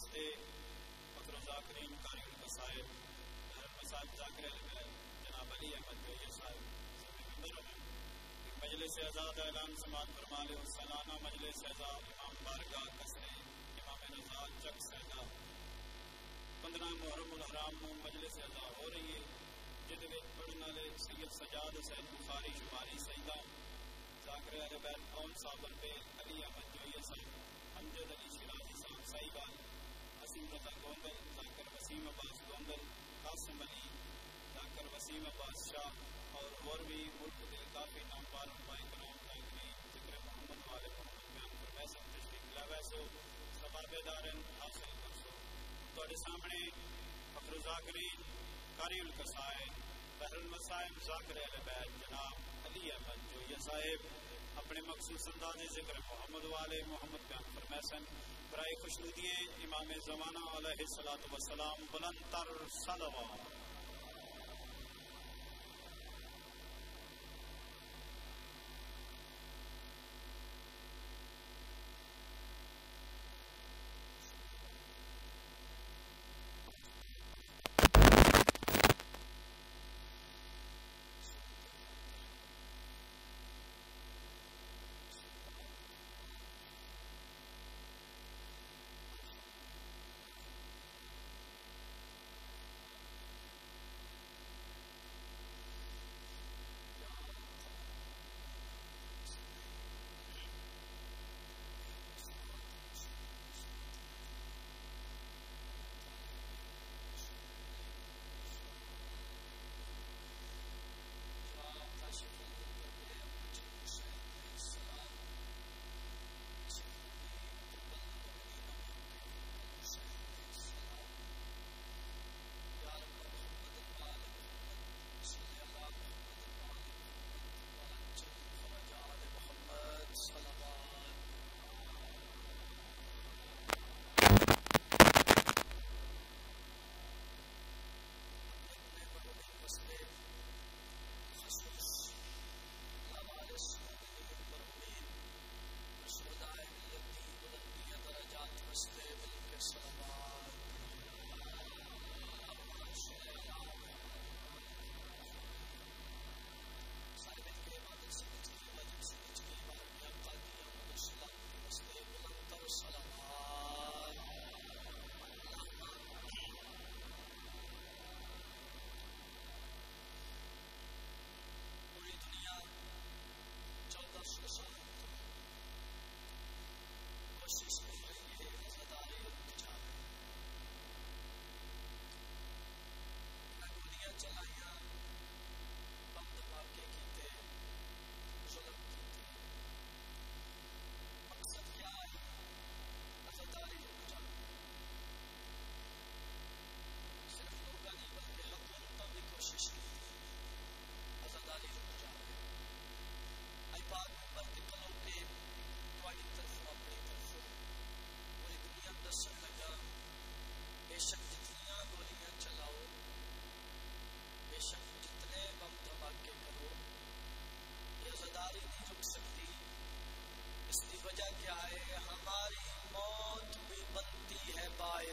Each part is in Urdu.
مجلس دے فخر ذاکرین قاری المصائب المصائب ذاکر جناب علی احمد بھائی صاحب مجلس آزاد اعلان سماعت فرما لے سالانہ مجلس آزاد، امام بارگاہ کسرے امام نزاد چک سیدا پندرہ محرم الحرام مجلس آزاد ہو رہی ہے جد پڑھنے والے سید سجاد حسین بخاری شماری سیدہ، ذاکر اہل بیت اون صابر پہ علی احمد جوئی صاحب امجد علی شرازی صاحب صاحبان حسین رضا گوندل ڈاکٹر وسیم عباس گوندل قاسم علی ڈاکٹر وسیم عباس شاہ اور اور بھی ملک کے کافی ناموار علماء کرام تاکہ ذکر محمد والے محمد بیان پر ویسا تشریف لا ویسو سباب دارن حاصل کر سو تو سامنے فخر ذاکرین قاری القصائے، بحر المصائب ذاکر اہل بیت جناب علی احمد جو یہ صاحب۔ اپنے مخصوص انداز ذکر محمد والے محمد بیان فرمیسن برائے خوشنودی امام زمانہ علیہ السلام بلند تر صلوات۔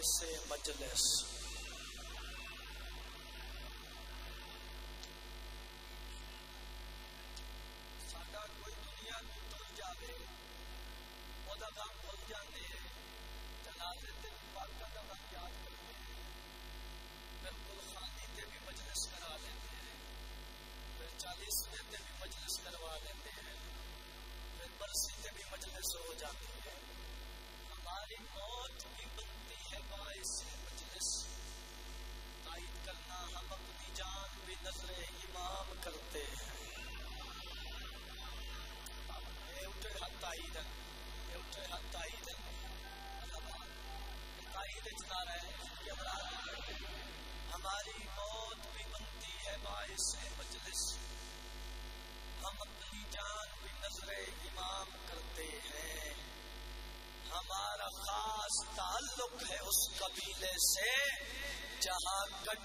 سے مجلس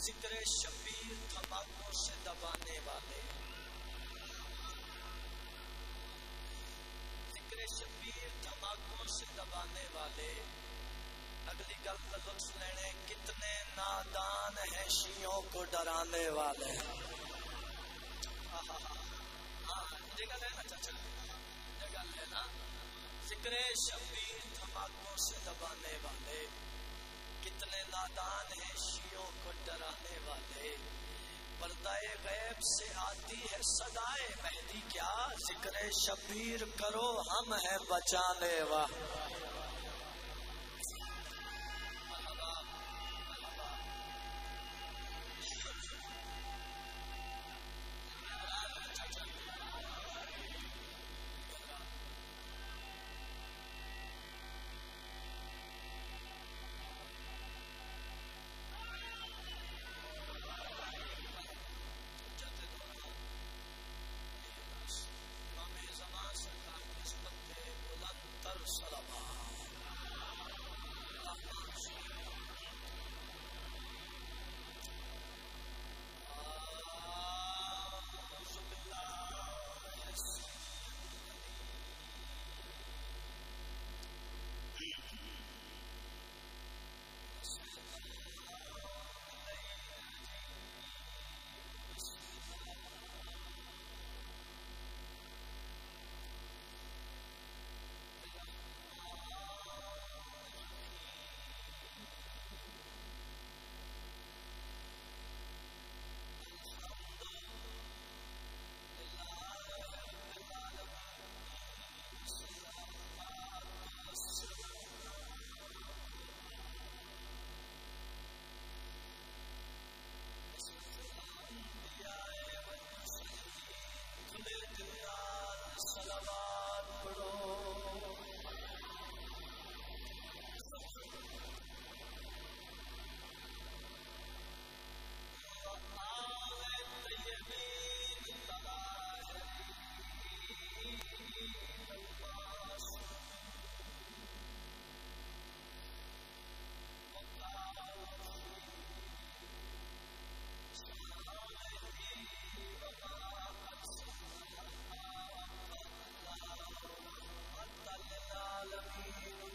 ذکر شبیر تھماکوں سے دبانے والے۔ ذکر شبیر دھماکوں سے دبانے والے۔ اگلی گل کا لطف لینے، کتنے نادان ہیں شیوں کو ڈرانے والے۔ ہاں، جگہ ہے اچھا، چاچا جگہ ہے نا۔ ذکر شبیر دھماکوں سے دبانے والے۔ کتنے نادان ہیں والے۔ پردہ غیب سے آتی ہے صدائے مہدی، کیا ذکر شبیر کرو، ہم ہیں بچانے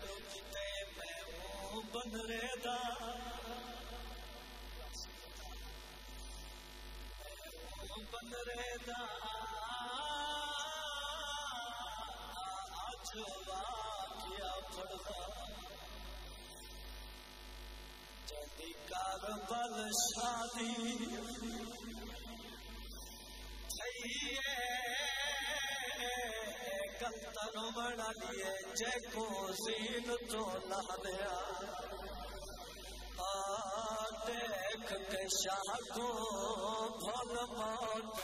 واہ سلوات پڑھو بندرے دا بندرے دا کیا پڑتا جدی کار بل شادی تن بنا لیے جے کو سین تو لا دیا دیکھ کے شاہ کو بھل موت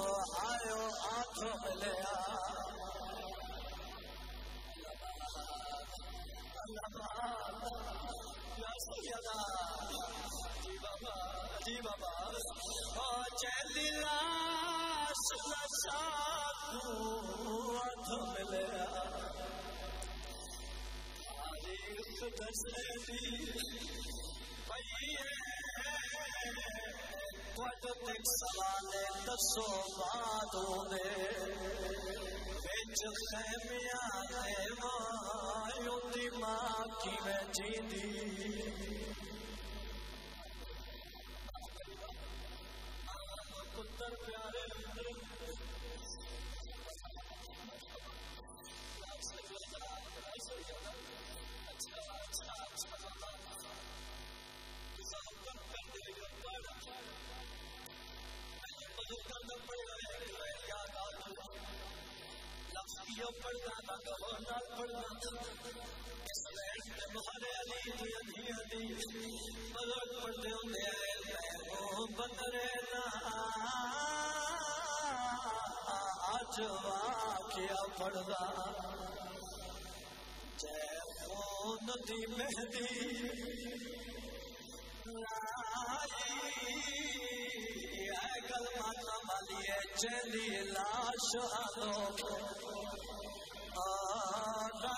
تو دیا کو بھل مات حسن دی پھر پڑھنا اگلا لفظ آخا ہے پھر پڑھنا پڑھنا پڑھنا مہارے علی دی دی مدد پڑھتے ہوں بندرے آج واقعہ پڑھنا جے خون دی مہدی گل ماتا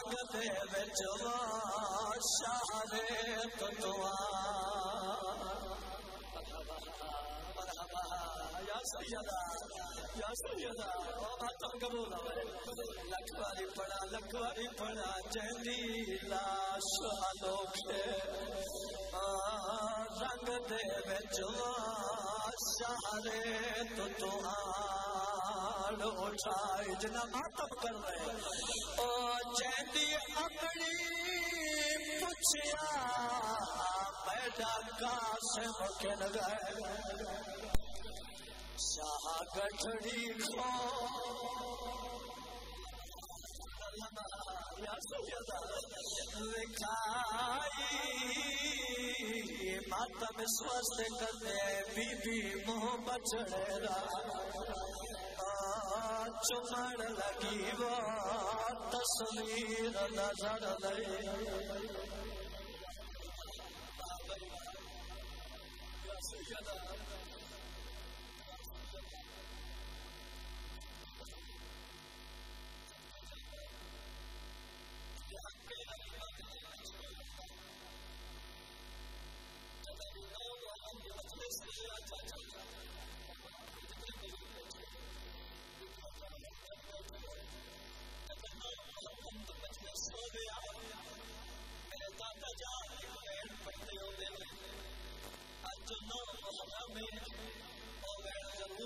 والی چلی لاش رنگ دے شارے تو لکھواری پڑا لکھواری پڑا چلی لاش انوکھے رنگ دے سارے تو تمہار اٹھائے جنا ماتم کر رہے او چیندی اپنی پوچھیا بیٹا قاسم کے لگائے شاہ گٹھڑی کھو ماتم سوست کرنے بی بی محبت چڑھرا چمڑ لگی وہ تصویر نظر لئی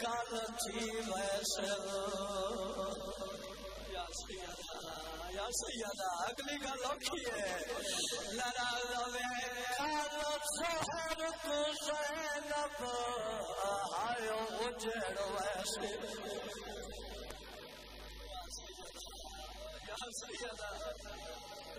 کال تھی ویسے یا سیدہ اگلی گل اوکھی ہے لڑا لوے کال سہر کو زینب آیو اجڑ ویسے یا سیدہ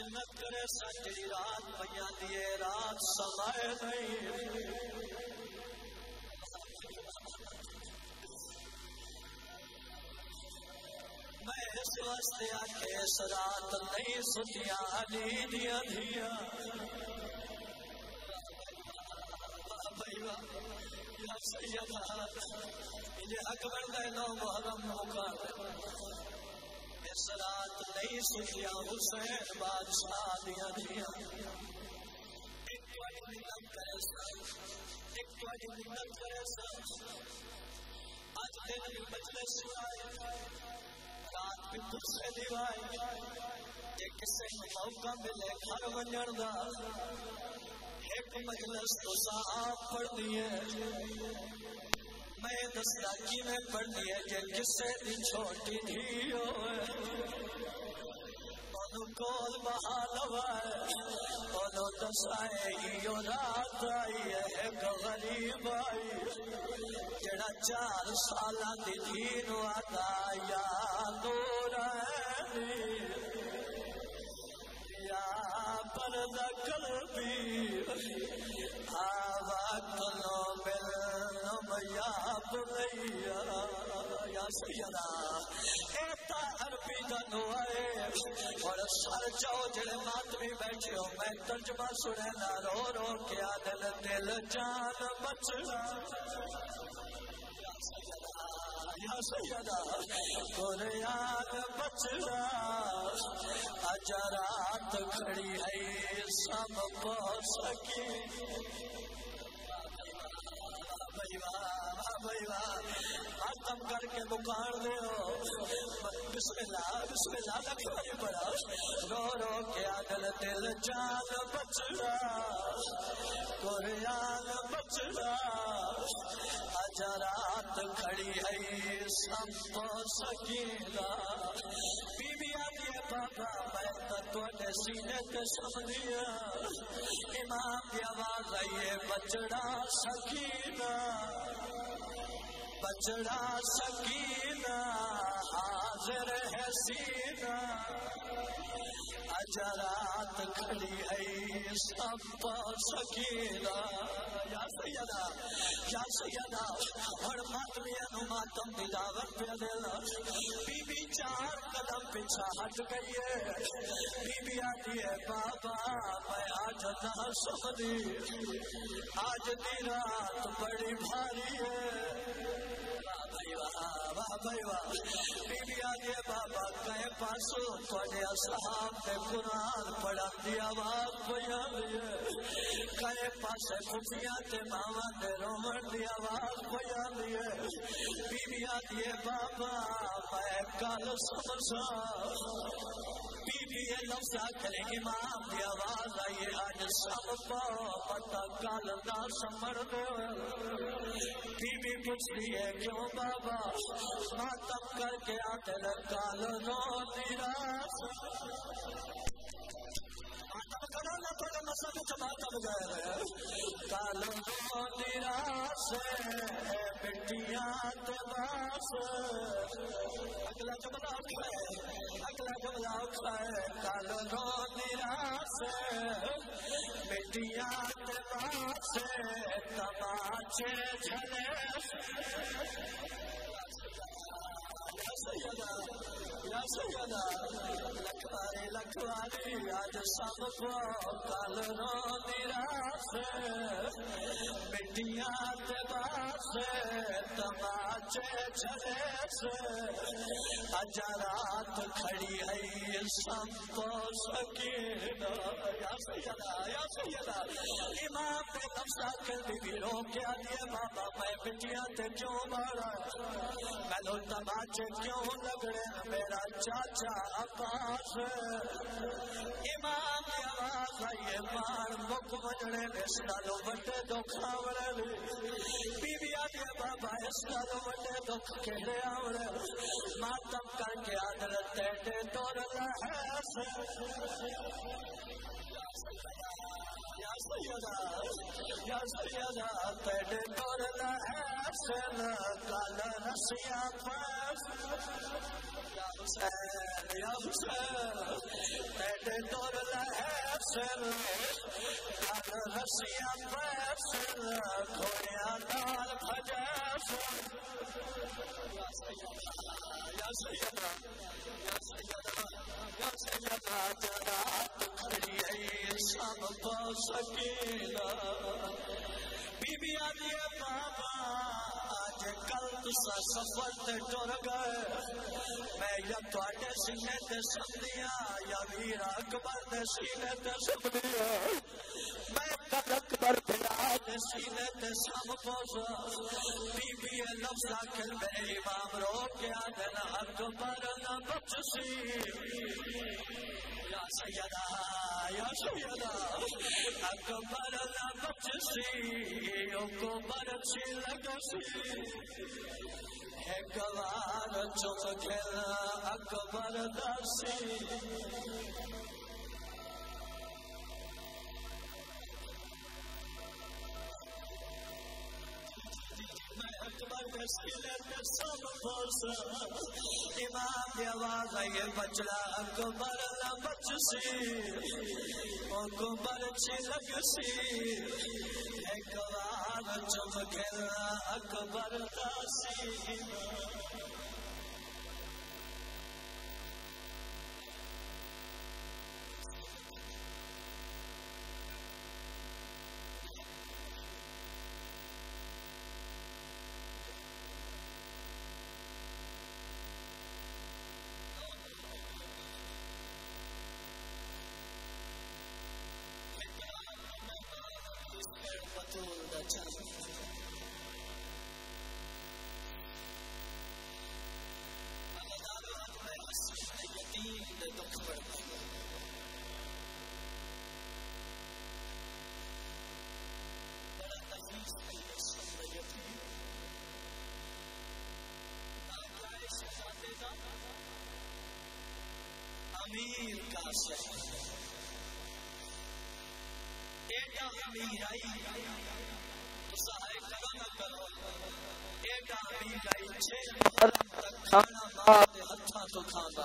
منت کرے سچی رات پہ دیے، رات سمائے نہیں۔ میں اس واسطے اس رات نہیں ستیا علی دیا۔ دیا حق بن گئے نو محرم موقع اس رات نہیں سکیا حسین بادشاہ دیا دیا ایک منت کرے سا ایک منت کرے سا اج دن مجلس آئے کہ بھی سے دیوائے کہ کسے موقع ملے گھر ونجن دا ایک مجلس تو صاحب پڑھ دیے میں دستا کی میں پڑھ ہے کہ کسے دی چھوٹی تھی کول بہال بولو دسائے ایو رات آئی ہے ایک غریب آئی جڑا چار سالہ دی دین وادا یا دور یا پر قلبی آوا کلو مل یا بلیا یا سیدہ ایتا عربی دنو آئے اور سر چاو جڑے ماتمی بیٹھے ہو میں ترجمہ سنے نہ رو رو کیا دل دل جان بچنا یا سیدہ قریان بچنا اجرات کھڑی ہے سب پہ سکی ختم کر کے بکار دے ہو۔ بسم اللہ بسم اللہ لکھوائی پڑا۔ رو رو کے آدل دل جان بچڑا۔ قریان بچڑا۔ اجرات کھڑی ہے سب سکیلا بی بی آدھی بابا میں تتو نے سینے تے سمجھیا۔ امام کی آواز آئیے بچڑا سکینہ۔ بچڑا سکینہ، حاضر ہے سینہ۔ اجرات کھڑی ہے سب سکینہ۔ یا سیدہ یا سیدہ اور ماتمی انو ماتم پہ دینا بی بی چار قدم پیچھا ہٹ گئی ہے۔ بی بی آتی ہے، بابا، میں آج نہ سمجھی آج دی رات بڑی بھاری ہے۔ بابا کہیں پاسو تھوڑے اصحاب نے قرآن پڑھا دی آواز بیان دیے کہیں پاسے خفیاں تے ماما نے رومن دی آواز بیان دیے بی بی آدھی بابا میں کل سمجھا بی بی یہ لفظ کرے امام دی آواز آئیے آج سب پاؤ پتہ کال دا سمر دو بی بی پوچھ ہے کیوں بابا؟ ماتم کر کے آتے کال نو نراس کال نو نراس بٹیاں تباس اگلا جملہ اٹھا ہے اگلا جملہ اٹھا ہے کال نو نراس بٹیاں تباس تماچے جھلے لکھواری لکھواری آج سب کو کل رو نراس مٹیاں باس تماچے چلے اج رات کھڑی ہے سب کو سکین یا سیدہ یا سیدہ امام نے نفسا کر بھی بھی رو کیا دیے بابا میں مٹیاں تے کیوں مارا میں لو تماچے کیوں لگڑے میرا چاچا عباس امام کی آواز آئیے مار مک وجڑے اس نالو بڑے دکھ آوڑے بی بی آدھے بابا اس نالو بڑے دکھ کہڑے آوڑے ماتم کر کے آدھر تیٹے دور لحیس یا سیدہ یا سیدہ۔ پڑھ بولنا ہے سنا کالا نسیا پاس یا حسین یا حسین پڑھ بولنا ہے سنا کالا نسیا پاس کھویا نال بھجا یا سیدہ یا سیدہ یا سیدہ یا سیدہ جرات کھڑی ہے سب تو سکینہ بی بی آدھی بابا کل تسا سفر تے ٹر گئے۔ میں یا تواڈے سینے تے یا ویر اکبر دے سینے تے میں اکبر بلا دے سینے تے سم پوسا۔ بی بی لفظ امام رو کے آدھن اکبر نہ بچ سی۔ یا سیدہ یا سیدہ اکبر نہ بچ سی۔ اکبر چی لگ سی۔ ہے گوار چم کھل اکبر دسی امام کی آواز آئی بچڑا اکبر نہ بچ سی اکبر چی لگ سی ایک بار چمکل اکبر داسی بطول دا چل اللہ تعالیٰ اپنے حسن یتیم دے دکھ پڑھتا بڑا تحیز ہے یہ سن یتیم آقا ایسے ذاتے دا امیر کا شہر ایڈا امیر آئی تو سہائے کرو نہ کرو ایڈا امیر آئی چھے محرم تک کھانا ماں دے ہتھاں تو کھاندا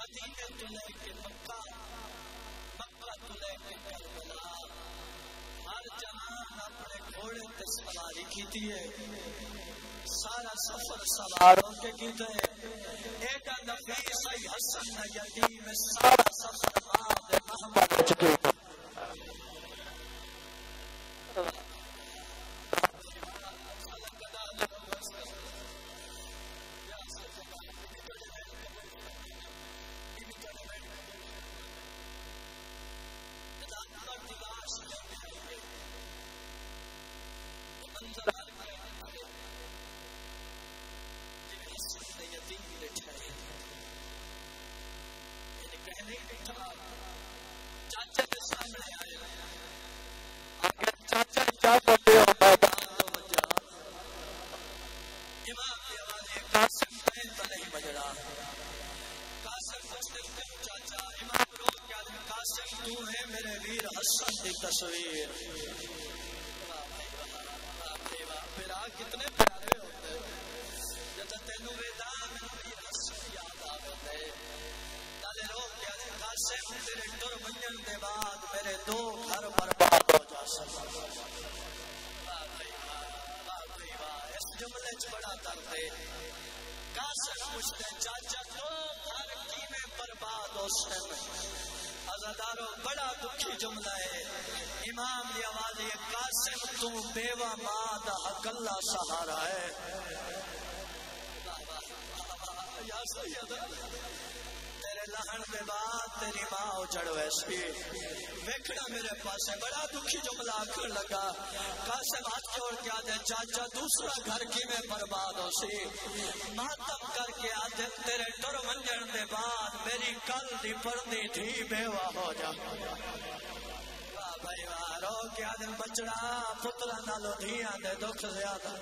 مدینہ تو لے کے مکہ مکہ تو لے کے کربلا ہر جہان اپنے گھوڑے تے سواری کیتی ہے۔ سارا سفر سواروں کے کیتے ہے ایک نفیس ای حسن یتیم سارا سفر آدھے محمد چکے سہارا ہے۔ یا سیدہ، تیرے لہن دے بعد تیری ماں اجڑ ویسی ویکھنا میرے پاس ہے بڑا دکھی جملہ آکھن لگا۔ قاسم ہاتھ جوڑ کے آدھے چاچا، دوسرا گھر کی میں برباد ہو سی۔ ماتم کر کے آدھے تیرے ٹر منجن دے بعد میری کل دی پردی تھی بیوہ ہو جا۔ واہ بھائی واہ رو کے آدم بچڑا پترا نالو دھیاں دے دکھ زیادہ۔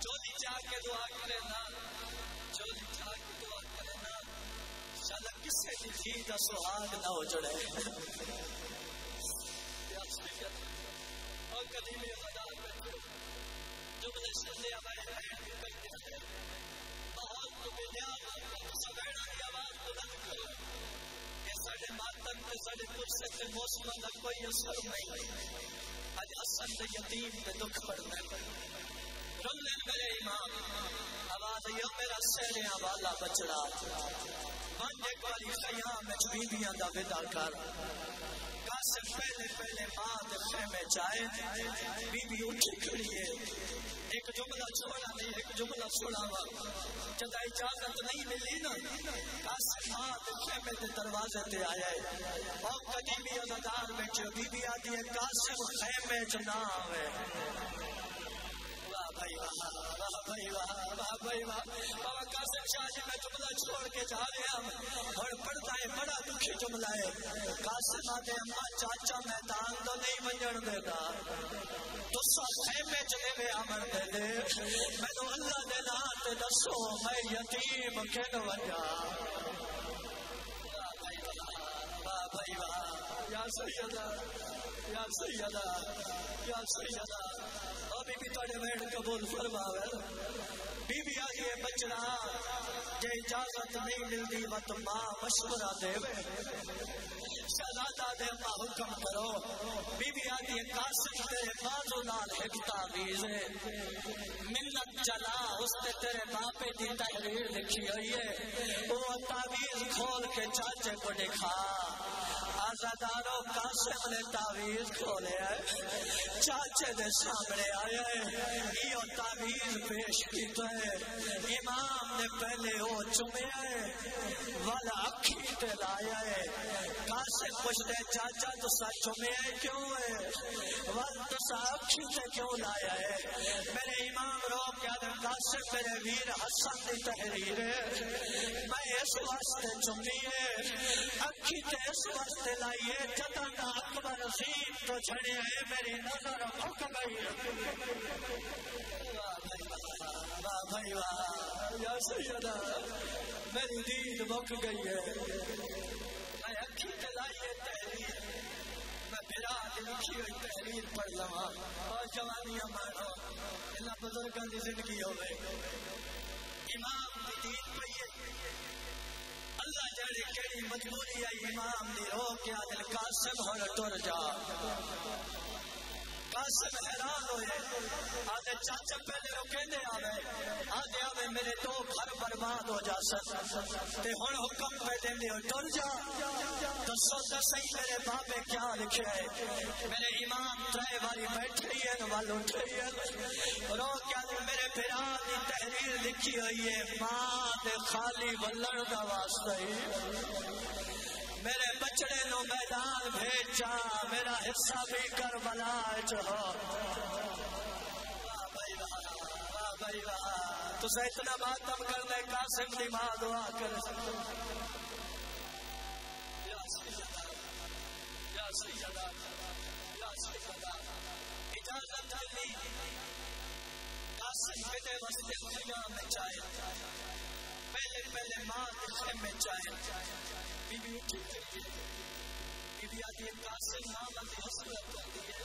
چولی چاہ کے دعا کرے نا۔ چولی چاہ کے دعا کرے نا۔ شاید کسے کی تھی دا سہاگ نہ ہو جڑے۔ یا سیدہ اور کلیمی خدا پہ جملے سننے ہمارے حیات اثر نہیں اج اصل دے یتیم تے دکھ پڑنا رملے میرے امام آواز یہ میرا سہرے والا بچڑا من ایک خیام میں بیبیاں دا ودا کر نکاح سے پہلے پہلے ماں دے خیمے جائے بی بی اٹھی کھڑی ہے۔ ایک جملہ چھوڑا نہیں، ایک جملہ چھوڑا ہوا جدا اجازت نہیں ملی نا قاسم ماں دے خیمے دے دروازے تے آیا ہے۔ اور قدیمی ازادار بیٹھے بی بی آدھی ہے قاسم خیمے جنا آوے بابا قاسم شاہ جی میں جملہ چھوڑ کے جا رہا ہوں اور پڑھتا ہے بڑا دکھی جملہ ہے قاسم آدھے اماں چاچا میدان تو نہیں منجن دے گا تو خیمے چلے میں آمن دے دے میں تو اللہ دے نات دسو میں یتیم کن وجا یا سیدہ یا سیدہ یا سیدہ او بیٹھ قبول فرماوے بی بی آگے بچنا جے اجازت نہیں ملتی وقت ماں مشورہ دے شہزادہ دے ماں حکم کرو بی بی آگے قاسم تیرے بازو نال ایک تعویز ہے منت چلا اس تے تیرے باپے دی تحریر لکھی ہوئی ہے وہ تعویز کھول کے چاچے کو دکھا آزادارو قاسم نے تعویز کھولے ہے چاچے دے سامنے آیا ہے یہ تعویز پیش کیتا ہے۔ امام نے پہلے وہ چمے ہے والا اکھی تے لایا ہے۔ قاسم پوچھتے چاچا تو سا چمے ہے کیوں ہے؟ والا تو سا اکھی تے کیوں لایا ہے؟ میرے امام رو کیا دے قاسم میرے ویر حسن دی تحریر ہے۔ میں اس واسطے چمی ہے۔ اکھی تے اس واسطے لایا لائیے جتا کا اکبر رسید تو چھڑے ہے میری نظر پھک گئی۔ بھائی واہ۔ یا سیدہ، میری دید بک گئی ہے۔ میں اکھی تے لائیے تحریر۔ میں بلا کے لکھی ہوئی تحریر پڑھ لوا اور جوانیاں مارو اللہ بزرگاں دی زندگی ہوئے امام دی دین پئیے اللہ جڑی کیڑی مجبوری ہے امام دی رو کے دل قاسم ہر ٹر جا قاسم حیران ہوئے۔ آدھے چاچا پہلے وہ کہنے آوے، آدھے آوے، میرے دو گھر برباد ہو جا سن۔ تے ہن حکم پہ دیندے ہو ٹر جا۔ دسو تو صحیح میرے بابے کیا لکھے ہے۔ میرے امام ترے والی بیٹھی ہے وال اٹھی ہے۔ رو کیا میرے بھرا دی تحریر لکھی ہوئی ہے، ماں دے خالی ولن دا واسطہ ہی۔ میرے بچڑے نو میدان بھیجا، میرا حصہ بھی کر بلا جو تو سے اتنا ماتم کر دے قاسم دی ماں دعا کر یا سیدہ یا سیدہ یا سیدہ اجازت دی قاسم کتے واسطے خیام میں چاہے پہلے پہلے ماں کے خیمے چاہے بی بی اٹھی کری بی بی آدھی قاسم ماں دی حسرت ہوتی ہے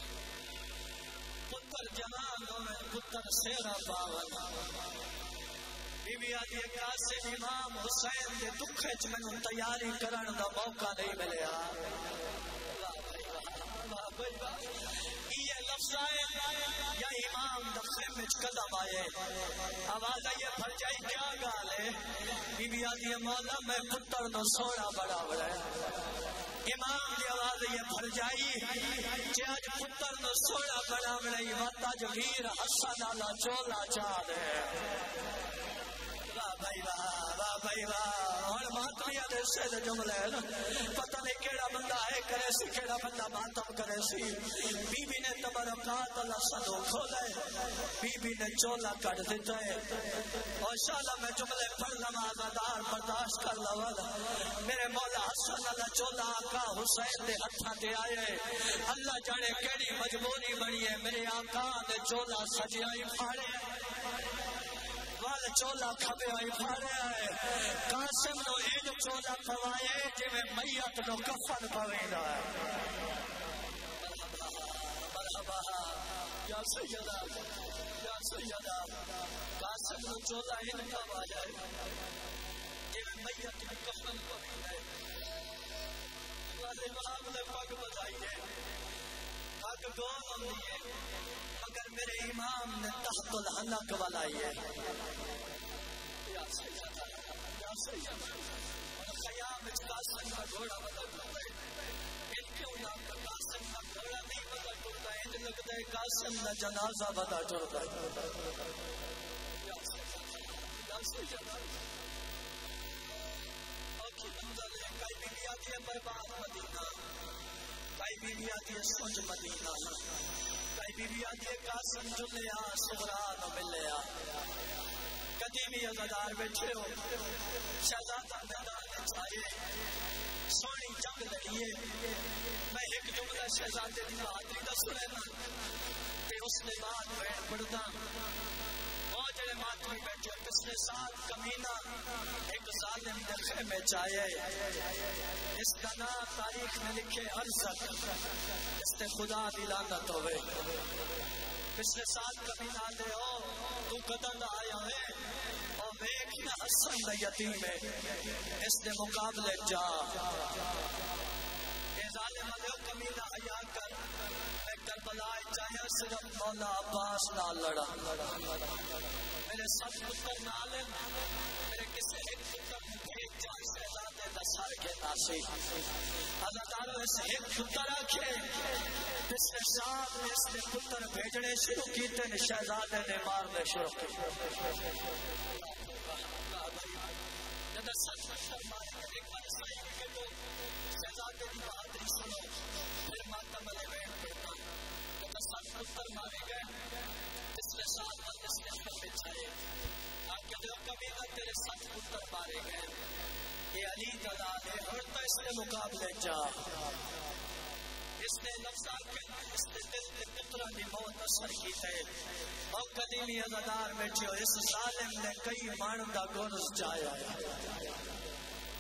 پتر جوان ہوئے پتر سیرا باون بی بی آدھی قاسم امام حسین دے دکھے چ مینوں تیاری کرن دا موقع نہیں ملیا واہ یہ لفظ آئے یا امام دفعے میں قدم آئے آواز آئیے پھر جائی کیا گال ہے بی بی آدھی ہے، مولا میں پتر نو سوڑا بڑا بڑا امام دی آواز یہ پھر جائی جے آج پتر نو سوڑا بڑا بڑا یہ وقت اج ویر حسن آلا چولا چاہ دے بھائی واہ واہ بھائی واہ جملے پتہ نہیں بندہ ہے، کرے سی بندہ ماتم کرے سی۔ بی بی نے اللہ کھولے بی بی نے چولا کٹ دیتا ہے۔ اور میں جملے پڑھ نماز ادار برداشت کر لول۔ میرے مولا حسن اللہ چولا آقا حسین دے ہتھاں تے آئے اللہ جانے کیڑی مجبوری بنی ہے، میرے آقا دے چولا سجائی پھاڑے۔ وال چولا کھبے آئی پھاڑے آئے قاسم نو ایک چولا کھوائے جی میں میت نو کفن پویندا ہے مرحبا یا سیدہ یا سیدہ قاسم نو چولا ان کھوایا جی میں میت نو کفن پویندا ہے والے امام نے پگ بجائی ہے پگ گول ہوندی ہے میرے امام نے تحت الحلق والا ہے یا سیدہ خیام قاسم کا گھوڑا بدل ہے۔ ان کیوں نام کا قاسم کا گھوڑا نہیں بدل ٹرتا ہے ان لگتا ہے قاسم کا جنازہ بدل ٹرتا ہے یا سیدہ یا کئی بھی آتی ہے برباد مدینہ کئی بیوی آتی ہے سوچ مدینہ۔ کئی بیوی آتی ہے قاسم جلیا نہ ملیا۔ کدی بھی ازادار بیٹھے ہو، شہزادہ میدان میں چھائے۔ سونی جنگ لڑیے۔ میں ایک جملہ شہزادے دی بہادری دا سنے نا تے اس نے بعد میں پڑھدا اور جڑے ماتمی بیٹھے پچھلے سال کمینہ ایک ظالم دے خیمے چاہے اس کا نام تاریخ میں لکھے ارزت اس نے خدا دی لعنت ہوئے۔ پچھلے سال کمینہ دے ہو تو قدر آیا ہے۔ اور دیکھنا حسن دا یتیم ہے۔ اس نے مقابلے جا۔ اے ظالم دے کمینہ کربلا چاہے صرف مولا عباس نہ لڑا۔ میرے سب پتر نالم میرے کسی ایک پتر ایک چار شہزادے دا سر کے ناسی۔ اللہ تعالیٰ اس ایک پتر رکھے۔ پچھلے سال میں اس نے پتر بھیجنے شروع کیتے نے شہزادے نے مارنے شروع کی جب سچ پتر مارنے ایک بار سائی کے تو شہزادے دی بہادری سنو پھر ماتم علی بیٹھ پڑتا جب سچ پتر مارے گئے پچھلے سال مجلس میں پر بچھائے آکے جو کبھی نہ تیرے سچ پتر مارے گئے یہ علی دلال ہے اور تو اس نے مقابلے جا۔ اس نے لفظ آکے اس نے دل کے پترہ دی موت اثر کی تے اور قدیمی ازادار بیٹھے ہو اس ظالم نے کئی مانو دا گونس جایا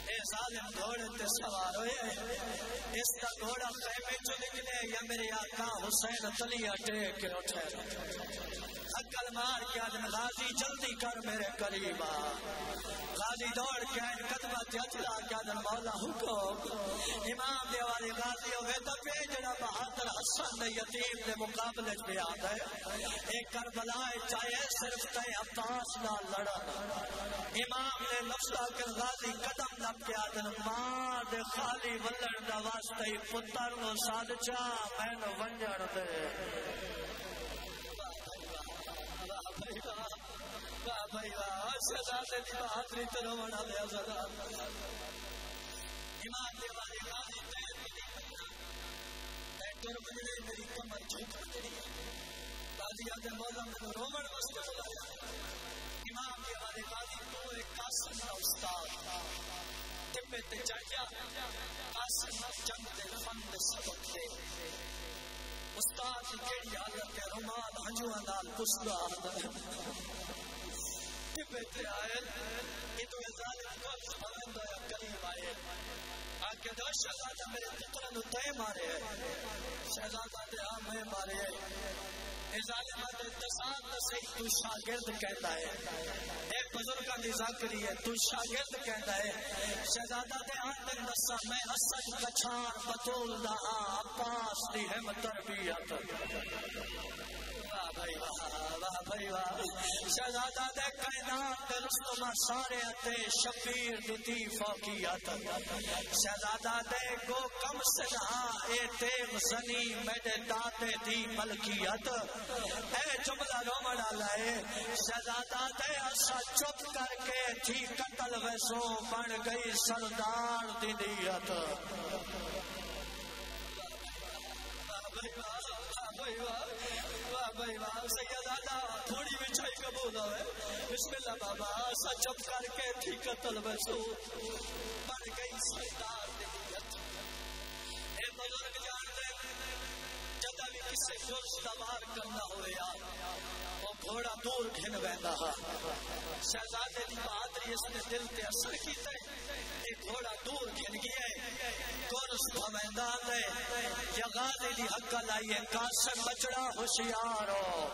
اے ظالم گھوڑے تے سوار ہوئے اس کا گھوڑا خیمے چو نکلے یا میرے آقا حسین تلیہ ٹیک کے اٹھے۔ عقل مار کے آدم غازی جلدی کر میرے قریب آ غازی دوڑ کے آئین قدمہ تیتلا کے آدم مولا حکم۔ امام دے والے غازی ہوئے تو پیجنا بہادر حسن دے یتیم دے مقابلے پہ آتا ہے۔ ایک کربلا چاہے صرف تے عباس نہ لڑا۔ امام نے نفسہ کے غازی قدم نب کے آدم ماں دے خالی ولن دا واسطے پتر نو ساد چا میں نو ونجڑ دے۔ بھائی شہزادے دی بہادری تے رونا لیا زدا ایمان دے والے غازی تے ٹر بجنے میری کمر جھک گئی غازی آدھے مولا میں رومن واسطے بلایا۔ امام دے والے غازی تو ایک قاسم دا استاد۔ ٹپے تے چڑھیا قاسم جنگ دے فن دے سبق دے۔ استاد کی کیڑی حالت ہے؟ رومال ہنجواں نال پسدا ٹپے تے آئے ادو ظالم کو سبحان یا قریب آئے۔ آکے دو شہزادہ میرے پتر نو تے مارے۔ شہزادہ تے آ میں مارے۔ اے ظالم تے تسان نسی تو شاگرد کہتا ہے۔ ایک بزرگاں دی ذکری ہے تو شاگرد کہتا ہے۔ شہزادہ تے آندن دسا میں اسد کچھان بطول دا عباس، دی شہزادہ دے کائنات دے سارے تے شبیر دتی فوقیات شہزادہ دے گو کم سنا اے تیم سنی میرے داتے دی ملکیت اے جملہ رومڑا لائے شہزادہ دے اسا چپ کر کے تھی قتل ویسو بن گئی سردار دی نیت بھائی واہ بھائی واہ بابا امام سیدانا تھوڑی بچائی قبول ہوئے بسم اللہ بابا، سا کر کے تھی قتل مسعود بن گئی سردار دی اے بزرگ جان دے جدا بھی کسے فرش سوار کرنا ہو رہا او گھوڑا دور گھن ویندا ہا شہزادے دی بہادری اس نے دل تے اثر کیتا اے گھوڑا دور گھن گیا ہے۔ گرس بھویندا جگہ دی حق قاسم بچڑا ہوشیار ہو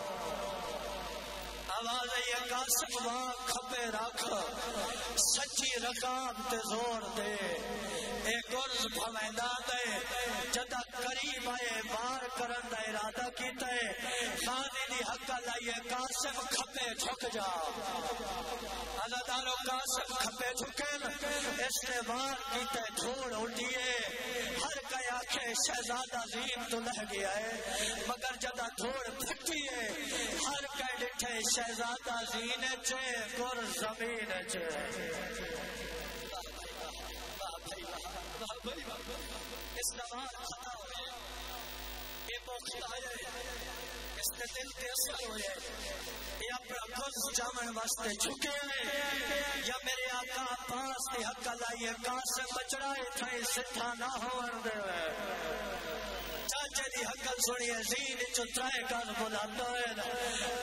آواز یہ قاسم کھپے رکھ، سچی رقام تے زور دے۔ اے گرز بھویندا دے جدا قریب آئے، بار کرن دا ارادہ کیتا ہے۔ خانی دی حق لائیے قاسم کھپے جھک جا۔ ادادارو قاسم کھپے جھکن، اس نے بار کیتا ہے دھوڑ اٹھیے ہر کئی آنکھیں شہزادہ زین تو لہ گیا ہے، مگر جدا دھوڑ پھٹی ہے، ہر کئی ڈٹھے، شہزادہ زین چے گر زمین چے۔ اس نواز خطا ہوئے یہ پوکھتا ہے، اس نے دل تے اثر ہوئے یہ اپنا گز جامن واسطے جھکے ہیں، یا میرے آقا پاس تے حق لائیے قاسم بچڑائے تھے سٹھا نہ ہون دے چاچے دی حقل سنیے زین چو ترائے گل بلاتا ہے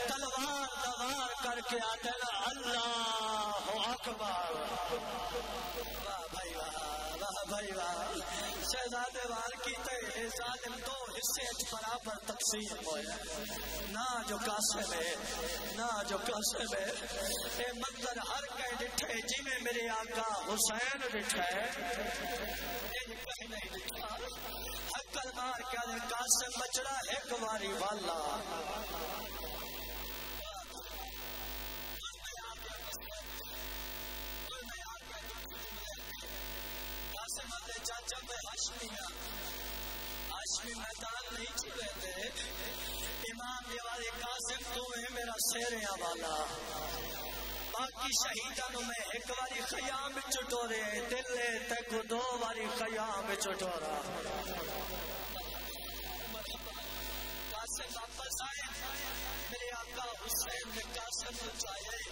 تلوار دوار کر کے آتے اللہ اکبر۔ واہ واہ شہزادے وار کی تے ظالم دو حصے برابر تقسیم ہوئے۔ نہ جو قاسم ہے، نہ جو قاسم ہے۔ اے منظر ہر کہیں ڈٹھے جی میں میرے آقا حسین ڈٹھے۔ یہ کہیں نہیں ڈٹھا۔ حقل مار کیا قاسم بچڑا ایک واری والا۔ چاچا میں ہاشمی ہاشمی میدان نہیں چھوڑے تھے امام یہ والے قاسم تو ہے میرا سیریا والا باقی شہیدانوں میں ایک واری خیام چٹورے دل تک دو واری خیام چٹورا قاسم واپس آئے میرے آقا حسین نے قاسم کو چاہے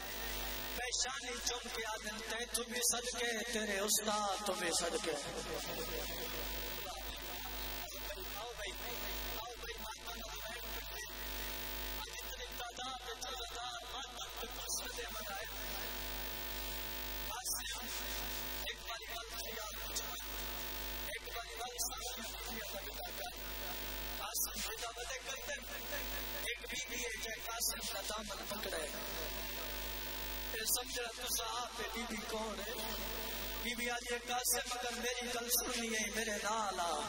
پریشانی چم کے دن تے تم بھی صدقے تیرے استاد تمہیں صدقے ایک بیوی ہے جو قاسم کا دامن پکڑے سمجھا تو صاحب پہ بی بی کون ہے؟ بی بی آج یہ قاسم اگر میری گل سنی ہے میرے نال آ۔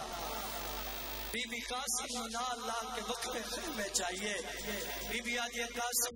بی بی قاسم نال کے وقت میں چاہیے۔ بی بی آج یہ قاسم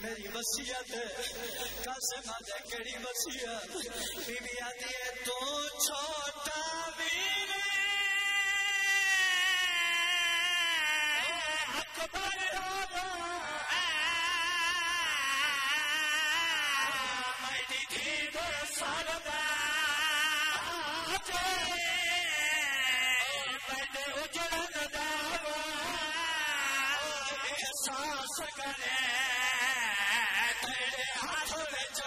میری وسیعت قاسم آدھے کیڑی وسیعت بی بی آدھی ہے تو چھوٹا ویر اکبر میری دھی دو ساردا بڑے اجڑن احساس کرے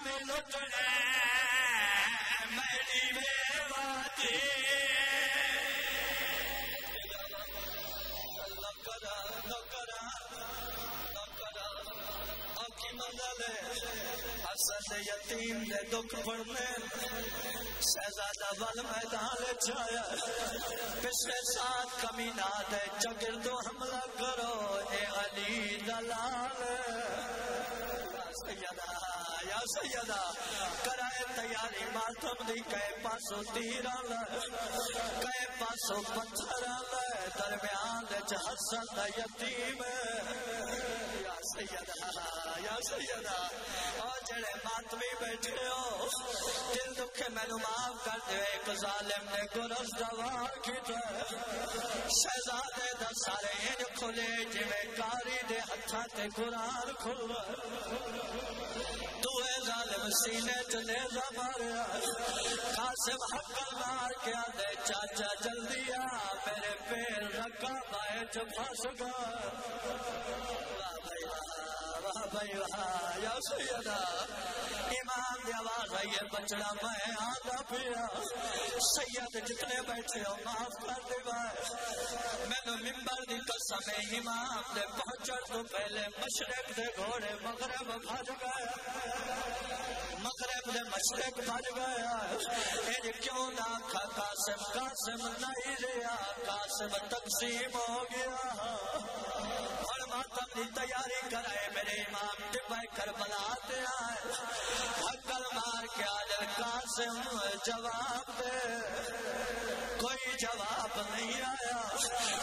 میں لٹنے میری میوادی لکڑا یتیم نے دکھ پڑنے شہزادہ بل میدان چھایا۔ پچھلے ساتھ کمینہ دے چگردو حملہ کرو اے علی دلال۔ سیدہ یا سیدہ، کرائے تیاری ماتم دی کئے پاسو تیر آلہ کئے پاسو پتھر آلہ، درمیان دے جہسن دا یتیم۔ یا سیدہ یا سیدہ اور جڑے ماتمی بیٹھے ہو، دل دکھے میں نو معاف کر دے، ایک ظالم نے گرس دوار کی تو۔ شہزادے دا سارے ان کھلے، جویں کاری دے ہتھاں تے قرآن کھل ظالم سینے چلے جا ماریا قاسم حق مار کے آدھے چاچا جلدی آ میرے پیر رکھا بائے جو پھنس گا واہ بھائی واہ واہ بھائی واہ یا سیدہ دی آواز آئی ہے، بچڑا میں آدھا پیا سید جتنے بیٹھے ہو، معاف کر دے میں نے ممبر دی قسم امام دے پہنچن تو پہلے مشرق دے گھوڑے مغرب بھج گئے مغرب دے مشرق بھج گیا۔ اے جی کیوں نہ کھا قاسم قاسم نہیں رہا قاسم تقسیم ہو گیا۔ اور ماتم دی تیاری کرائے میرے امام ٹپائے کربلا تے آئے۔ حقل مار کے آجر قاسم جواب دے۔ کوئی جواب نہیں آیا۔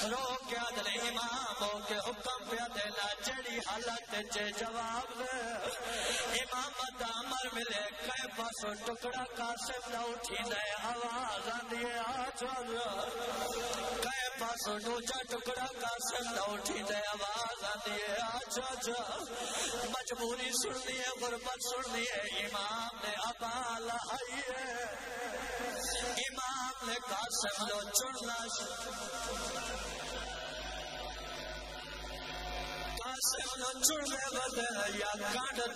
رو کے آدھر امام ہو کے حکم پہ دینا جڑی حالت چے جواب دے۔ امام دامر ملے کئے پاسو ٹکڑا قاسم نہ اٹھی نئے آواز آندھئے آج کئے پاسو نوچا ٹکڑا قاسم نہ اٹھی نئے آواز آندھئے آج آج مجبوری سننی ہے، غربت سننی ہے، امام نے ابا لائی ہے۔ امام نے قاسم لو چڑنا قاسم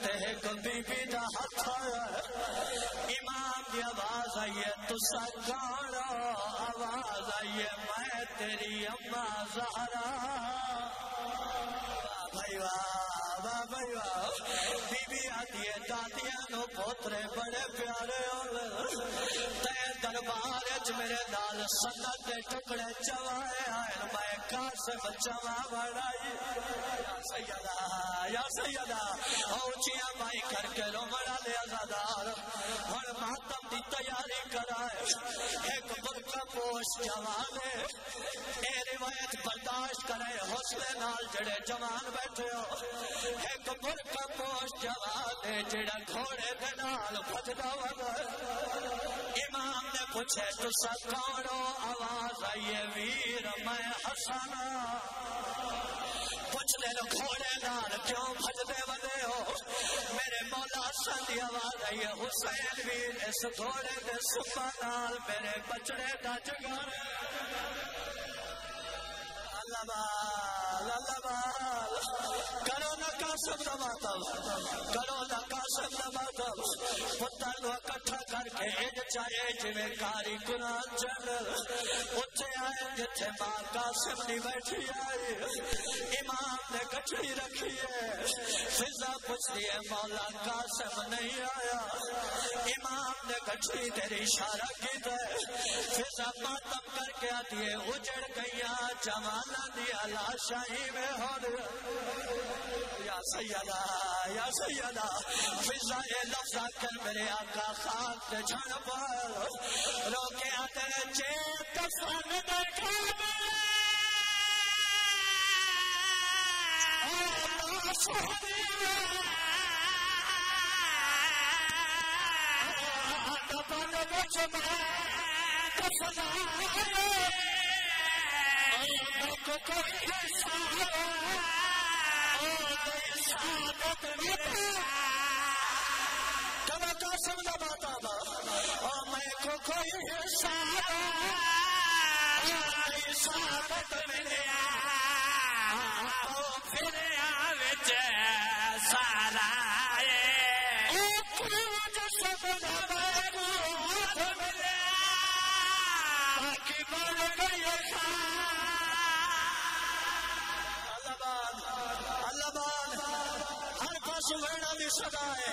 ہیں، کبھی بھی ہاتھ امام کی آواز آئیے تو سا آواز آئیے میں تیری اما زہرا۔ واہ بھائی واہ آتی ہے دادیاں نو پوترے بڑے پیارے تے دربار چ میرے نال سنت دے ٹکڑے چوائے آئے میں قاسم چوا بڑائی سیدہ یا سیدہ اوچیاں بائی کر کے رو مڑا لے ازادار ہن ماتم دی تیاری کرائے، ایک برکہ پوش جوان اے روایت برداشت کرے حوصلے نال جڑے جوان بیٹھے ہو۔ ایک برکہ پوش جوان جڑا گھوڑے دے نال بھجدا ودا امام نے پوچھے تو سکانو آواز آئیے ویر میں حسنا۔ پوچھ لے لو گھوڑے نال کیوں بھجدے ودے ہو؟ میرے مولا حسن دی آواز ہے، حسین ویر، اس گھوڑے دے سپا نال میرے بچڑے دا جگارے اللہ بال کرو نہ قاسم نہ ماتم کرو نہ قاسم نہ ماتم پتر نو اکٹھا کر کے ایج چاہے جویں کاری قرآن چنل اتھے آئے جتھے ماں قاسم نہیں بیٹھی آئی امام نے گٹھڑی رکھی ہے فضا پوچھتی ہے مولا قاسم نہیں آیا امام نے گٹھڑی تیری اشارہ کی دے فضا ماتم کر کے آتی ہے اجڑ گیا جوانا دیا لاشاہی میں ہو یا سیدہ یا سیدہ، فضا لفظ کر میرے آقا خاک تے پر روکے آتے چے کفن دیکھا سمجھا بات آبا اور میں کو کوئی ویڑا ہے۔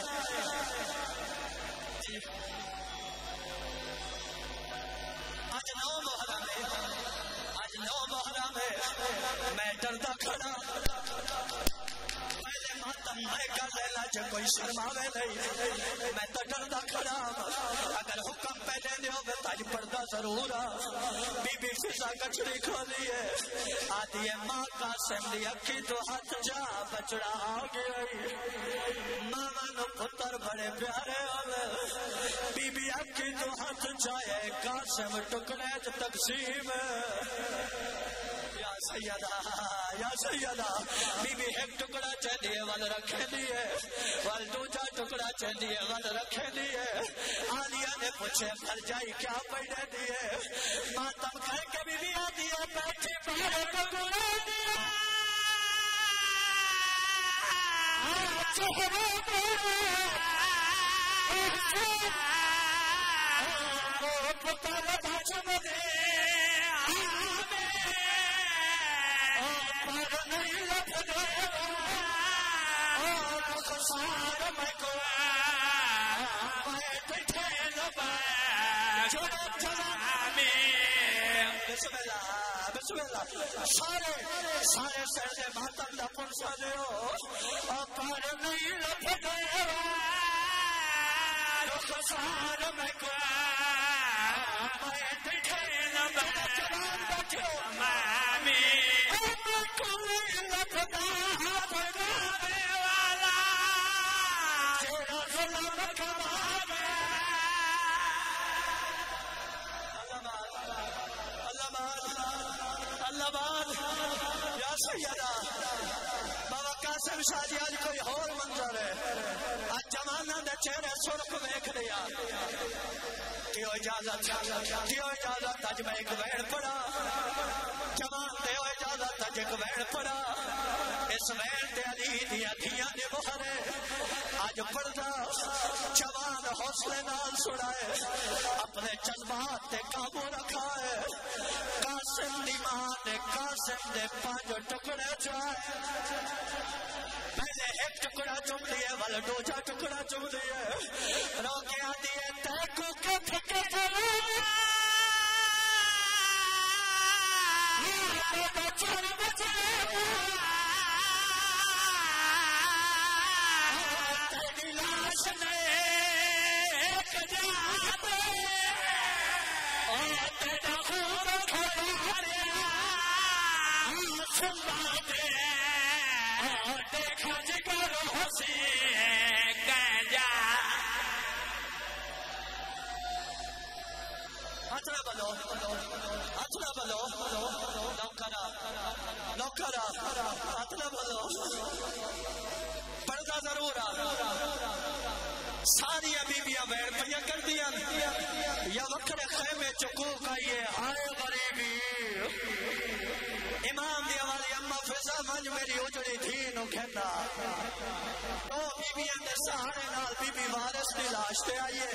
آج نو محرم ہے۔ آج نو محرم ہے۔ میں ڈردا کھڑا۔ میں کر لینا جو کوئی شرماوے نہیں۔ میں تو ڈردا کھڑا ہاں۔ اگر حکم پہلے دیو میں تاج پردہ ضرور آ بی بی فضا کچڑی کھولی ہے۔ آدھی ہے ماں قاسم دی اکھی تو ہاتھ جا بچڑا آ گئی ماما نو پتر بڑے پیارے ہوئے۔ بی بی اکھی تو ہاتھ جائے، قاسم ٹکڑے تقسیم سیدہ، یا سیدہ بی بی ایک ٹکڑا چاہیے ول رکھے دیے ول دوجا ٹکڑا چاہیے ول رکھے دیے آلیا نے پوچھے مر جائی کیا پڑھے دیے ماتم کر کے بی بی آدھی ہے، بیٹھے باہر ٹکڑا دیا پتر بچم دے سارے سارے سہنے ماتم کا پنسا دو پر نہیں لکھ سار میں کو مامی بابا قاسم شاہ جی آج کوئی اور منظر ہے آج جمانہ دے چہرے سرخ ویکھ لیا کیوں اجازت کیوں اجازت اج میں ایک ویڑ پڑا جوان دیو اجازت اج ایک ویڑ پڑا اس ویڑ دے علی دیا دیا دے بہرے اج پڑدا جوان حوصلے نال سڑائے اپنے جذبات تے قابو رکھا ہے قاسم دی ماں نے قاسم دے پانچ ٹکڑے چائے پہلے ایک ٹکڑا چم لیے، ول دوجا ٹکڑا چم لیے۔ رو کے آدھی ہے تے کے پھکے لاش نے ایک جات تیرا خون کھڑا سنبا دے دیکھا جگر بلو نوکرا نوکرا ہاتھنا بلو پردہ ضرور ساری بیبیاں بیڑ پہ کر دیا یا وکر خیمے چکو کا یہ آئے غریبی امام دی والی اما فضا منج میری اجڑی تھی نو کہنا بیبیاں دے سہارے نال بی بی وارث دی لاش تے آئیے۔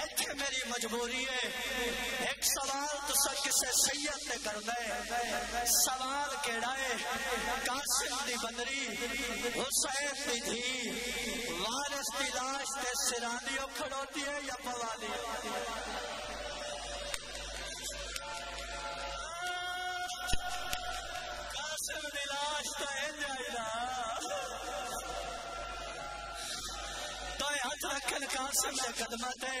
ایتھے میری مجبوری ہے۔ ایک سوال تو سر کسے سید تے کر دے سوال کیڑا ہے؟ قاسم دی بندری، حسین دی تھی وارث دی لاش تے سرانی کھڑوتی ہے یا پوالی قاسم دی لاش تے ہے ہاتھ رکھن قاسم دے قدمہ تے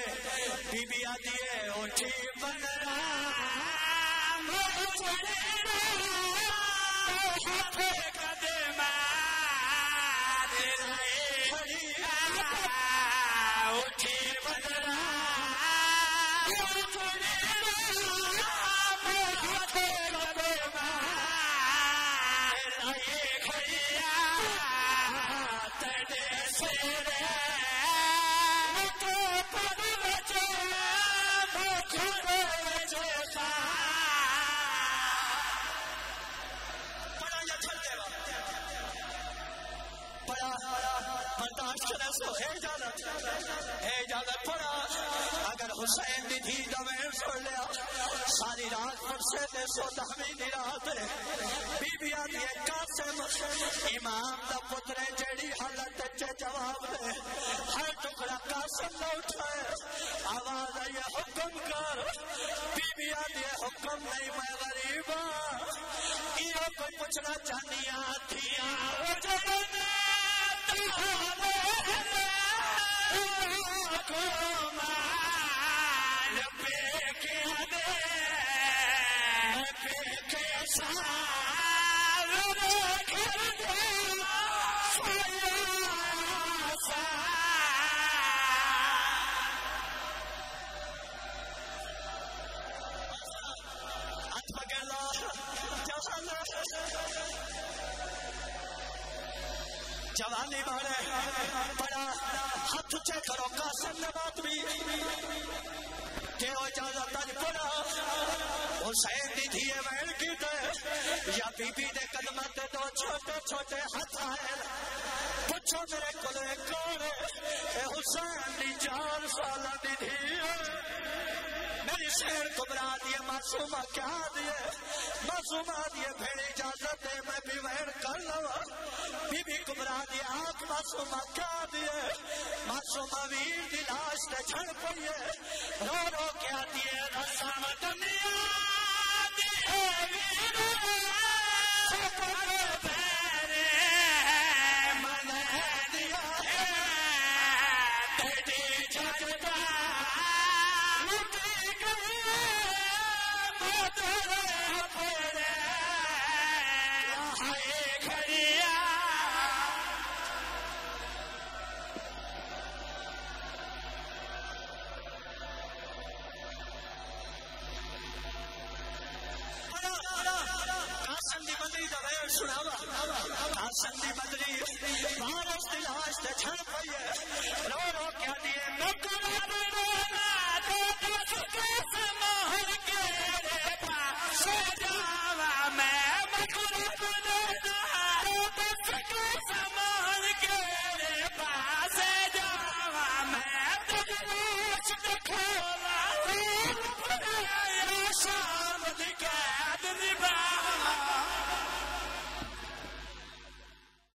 بی بی آدھی ہے اٹھی بندرا اٹھی بندرا حسین دی تھی میں سن لیا۔ ساری رات فرشے دے سو دہمی رات بی بی آدھی قاسم امام دا پتر جیڑی حالت چے جواب دے۔ ہر ٹکڑا قاسم نہ اٹھائے۔ آواز آئی حکم کر۔ بی بی آدھی حکم نہیں، میں غریب ہاں۔ ہوں یہ کو پوچھنا چاہنی ہاں، آتھیاں او جبن جوانی مارے بڑا ہاتھ چے کرو قاسم نے بات بھی کہ وہ اجازت تج پڑا حسین دی تھی بہن کی تے۔ یا بی بی دے قدمہ تے دو چھوٹے چھوٹے ہاتھ آئے۔ پوچھو میرے کلے کون اے حسین دی جان سالہ دی تھی میری شیر کبرا دیے معصومہ کیا دیے معصومہ دیے بھیڑی اجازت دے میں بھی وہر کر لوا۔ بی بی کبرا دی آنکھ معصومہ کیا دیے معصومہ ویر دی لاش تے چھڑ پئیے رو رو کیا دیے رسام دنیا دیے ویر سپر